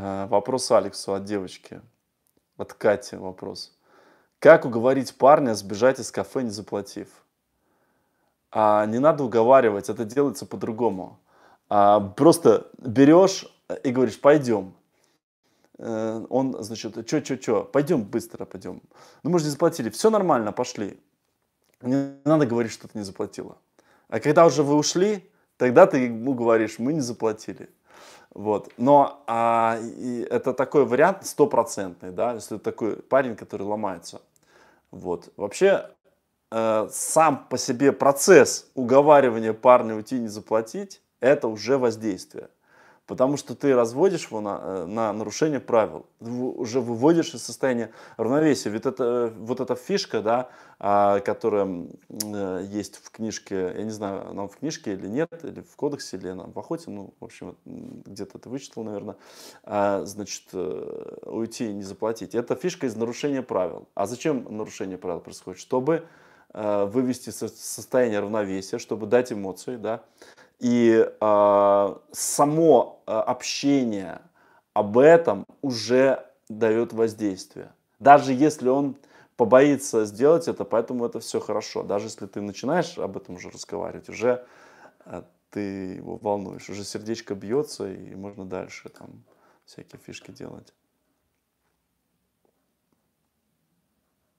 Э, вопрос Алексу от девочки. От Кати вопрос. Как уговорить парня сбежать из кафе, не заплатив? А, не надо уговаривать, это делается по-другому. А, просто берешь и говоришь, пойдем. Э, он, значит, что, что, что, пойдем быстро, пойдем. Ну, мы же не заплатили, все нормально, пошли. Не надо говорить, что ты не заплатила. А когда уже вы ушли, тогда ты ему говоришь, мы не заплатили. Вот. Но а, и это такой вариант стопроцентный, да, если такой парень, который ломается. Вот. Вообще, э, сам по себе процесс уговаривания парня уйти не заплатить, это уже воздействие. Потому что ты разводишь его на, э, на нарушение правил, уже выводишь из состояния равновесия. Ведь это, вот эта фишка, да, а, которая э, есть в книжке, я не знаю, она в книжке или нет, или в кодексе, или она в охоте, ну, в общем, где-то ты вычитал, наверное, а, значит, э, уйти и не заплатить. Это фишка из нарушения правил. А зачем нарушение правил происходит? Чтобы вывести состояние равновесия, чтобы дать эмоции, да, и э, само э, общение об этом уже дает воздействие. Даже если он побоится сделать это, поэтому это все хорошо. Даже если ты начинаешь об этом уже разговаривать, уже э, ты его волнуешь, уже сердечко бьется, и можно дальше там всякие фишки делать.